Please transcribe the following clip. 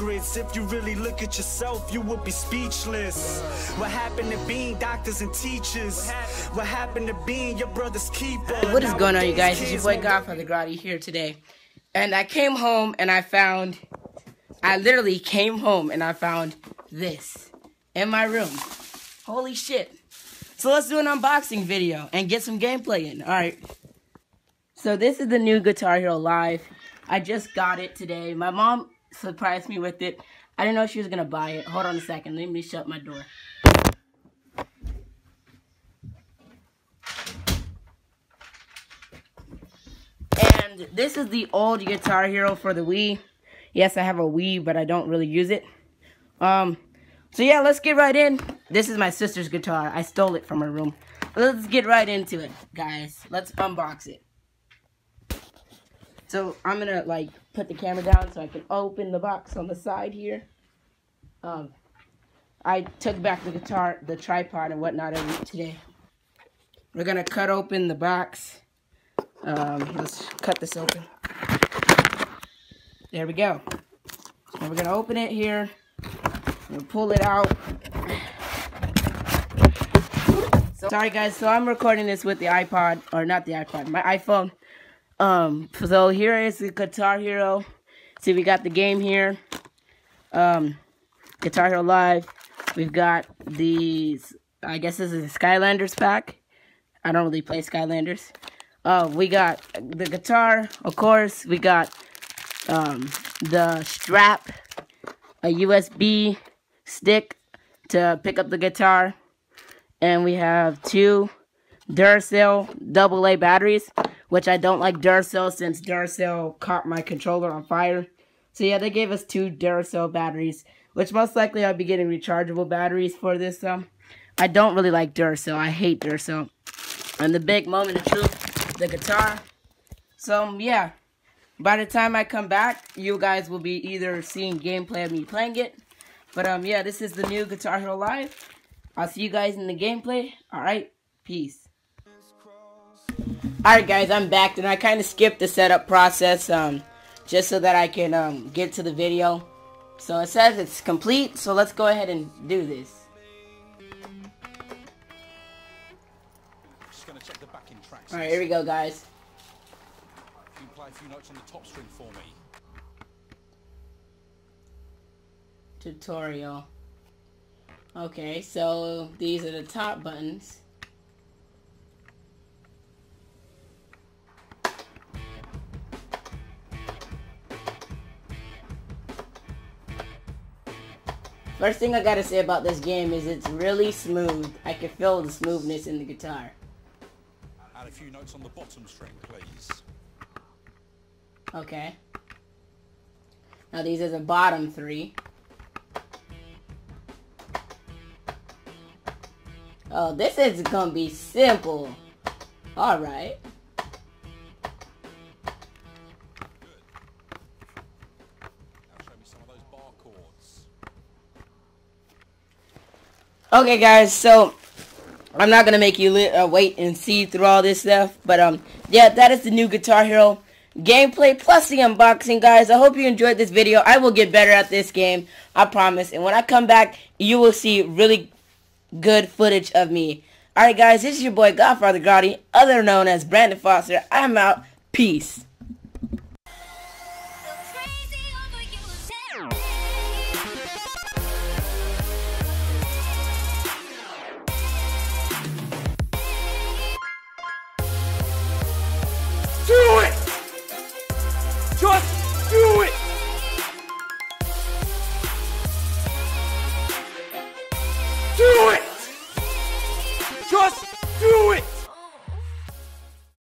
this. If you really look at yourself, you would be speechless. What happened to being doctors and teachers? What happened to being your brother's keeper? What is going on, you guys? It's your boy Godfather Grotti here today. And I came home and I found, I literally came home and I found this in my room. Holy shit. So let's do an unboxing video and get some gameplay in. Alright. So this is the new Guitar Hero Live. I just got it today. My mom surprised me with it. I didn't know she was going to buy it. Hold on a second. Let me shut my door. And this is the old Guitar Hero for the Wii. Yes, I have a Wii, but I don't really use it. Um, so yeah, let's get right in. This is my sister's guitar. I stole it from her room. Let's get right into it, guys. Let's unbox it. So I'm gonna like put the camera down so I can open the box on the side here. Um, I took back the guitar, the tripod and whatnot today. We're gonna cut open the box. Um, let's cut this open. There we go. We're gonna open it here. We'll pull it out. So, sorry guys, so I'm recording this with the iPod, or not the iPod, my iPhone. Um, so here is the Guitar Hero. See, we got the game here. Um, Guitar Hero Live. We've got these, I guess this is a Skylanders pack. I don't really play Skylanders. Uh, we got the guitar, of course. We got um, the strap, a USB stick to pick up the guitar. And we have two Duracell AA batteries, which I don't like Duracell since Duracell caught my controller on fire. So yeah, they gave us two Duracell batteries, which most likely I'll be getting rechargeable batteries for this. Um, I don't really like Duracell. I hate Duracell. And the big moment of truth the guitar. So, yeah. By the time I come back, you guys will be either seeing gameplay of me playing it. But, um, yeah, this is the new Guitar Hero Live. I'll see you guys in the gameplay. Alright, peace. Alright, guys, I'm back. And I kind of skipped the setup process, um, just so that I can, um, get to the video. So it says it's complete, so let's go ahead and do this. Alright, here we go, guys. You play a few notes on the top string for me. Tutorial. Okay, so these are the top buttons. First thing I gotta say about this game is it's really smooth. I can feel the smoothness in the guitar a few notes on the bottom string, please. Okay. Now these are the bottom three. Oh, this is gonna be simple. Alright. Okay, guys, so I'm not gonna make you uh, wait and see through all this stuff, but um, yeah, that is the new Guitar Hero gameplay plus the unboxing, guys. I hope you enjoyed this video. I will get better at this game, I promise. And when I come back, you will see really good footage of me. All right, guys, this is your boy Godfather Grotti, other known as Brandon Foster. I'm out. Peace.